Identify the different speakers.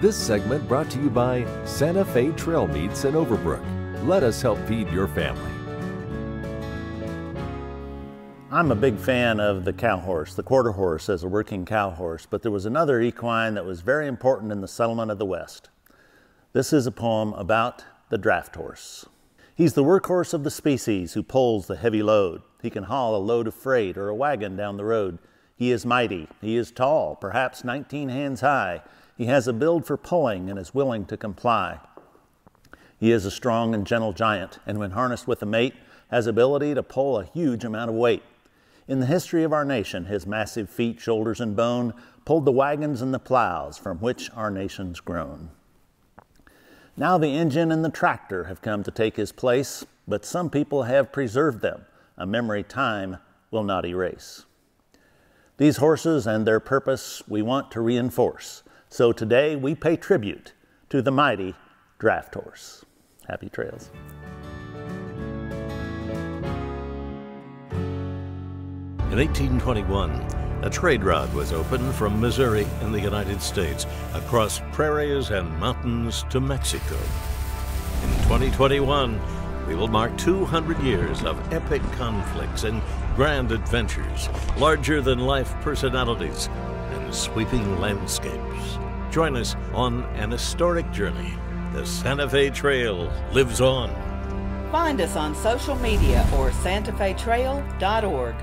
Speaker 1: This segment brought to you by Santa Fe Trail Meats in Overbrook. Let us help feed your family.
Speaker 2: I'm a big fan of the cow horse, the quarter horse as a working cow horse, but there was another equine that was very important in the settlement of the West. This is a poem about the draft horse. He's the workhorse of the species who pulls the heavy load. He can haul a load of freight or a wagon down the road. He is mighty. He is tall, perhaps 19 hands high. He has a build for pulling and is willing to comply. He is a strong and gentle giant, and when harnessed with a mate, has ability to pull a huge amount of weight. In the history of our nation, his massive feet, shoulders, and bone pulled the wagons and the plows from which our nation's grown. Now the engine and the tractor have come to take his place, but some people have preserved them, a memory time will not erase. These horses and their purpose we want to reinforce. So today we pay tribute to the mighty draft horse. Happy trails.
Speaker 3: In 1821, a trade route was opened from Missouri in the United States across prairies and mountains to Mexico. In 2021, we will mark 200 years of epic conflicts and grand adventures, larger than life personalities, and sweeping landscapes. Join us on an historic journey. The Santa Fe Trail lives on.
Speaker 4: Find us on social media or santafetrail.org.